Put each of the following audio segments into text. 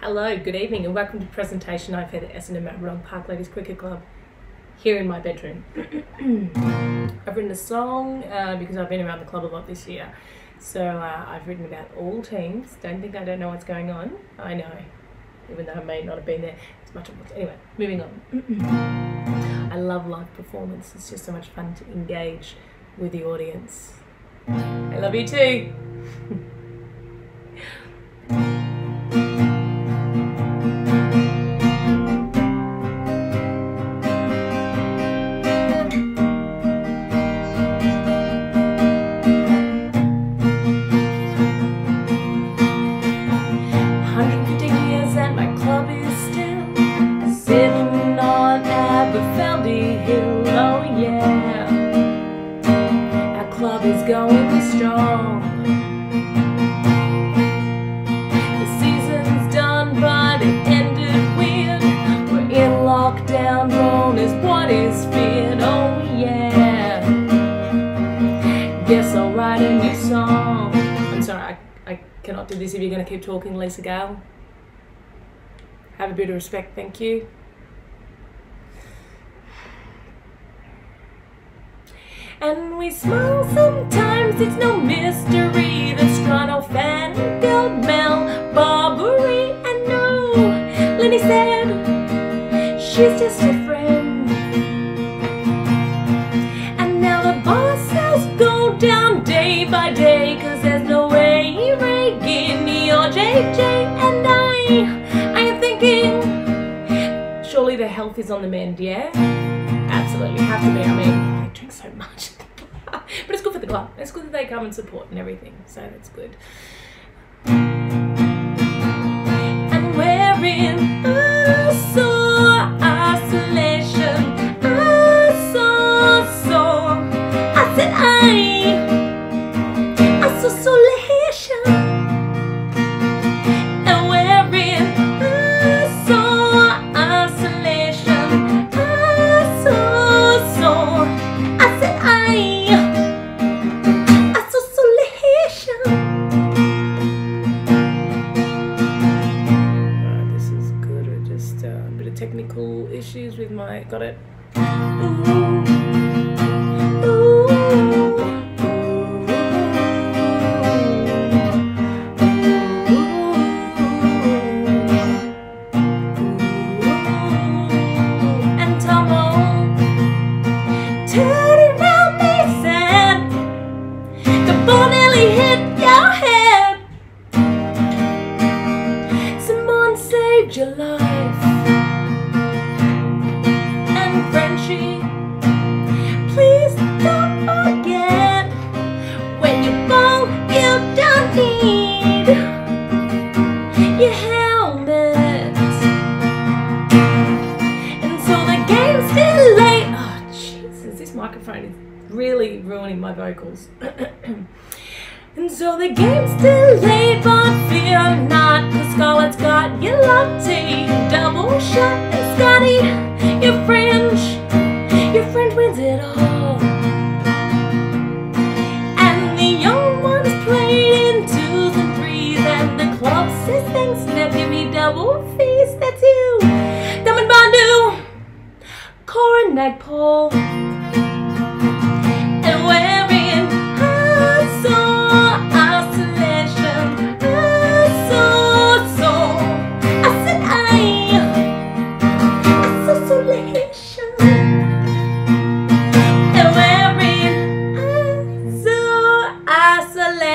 Hello, good evening, and welcome to the presentation I've had at Essendon Maribyrnong Park Ladies Cricket Club here in my bedroom. I've written a song uh, because I've been around the club a lot this year. So uh, I've written about all teams. Don't think I don't know what's going on. I know, even though I may not have been there as much of. Anyway, moving on. I love live performance. It's just so much fun to engage with the audience. I love you too. And my club is still sitting on Aberfeldie Hill. Oh yeah, our club is going strong. The season's done, but it ended weird. We're in lockdown, known as what is feared. Oh yeah, guess I'll write a new song. I'm sorry, I, I cannot do this if you're to keep talking, Lisa Gale. Have a bit of respect, thank you. And we smile sometimes, it's no mystery. The Strano fan, Gold Mel, Barbary, and no. Lenny said, she's just a friend. And now the boss has gone down day by day, cause there's no way Gimme, or JJ, health is on the mend, yeah? Absolutely, have to be. I mean, I drink so much. but it's good for the club. It's good that they come and support and everything, so that's good. And we're in a sore isolation. I saw, so I said I, I saw isolation. Issues with my. Got it. Microphone is really ruining my vocals. And so the game's delayed, but fear not, cause Scarlett's got your latte, double shot, and Scotty, your French, your French wins it all. And the young ones played in twos and threes, and the club says thanks, now give me double fees, that's you. Diamond Bandu, Cora Nagpole. And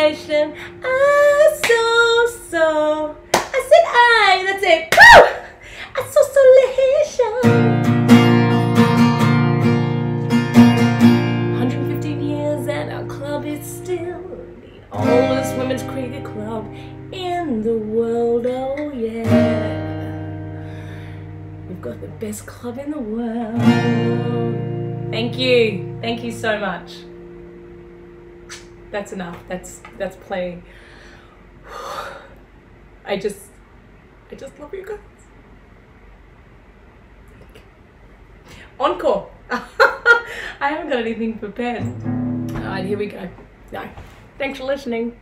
I ah, saw, so I said I. That's it. Woo! I saw isolation. 115 years and our club is still the oldest women's cricket club in the world. Oh yeah. We've got the best club in the world. Thank you. Thank you so much. That's enough. That's that's playing. I just I just love you guys. Encore. I haven't got anything prepared. Alright, here we go. No. Thanks for listening.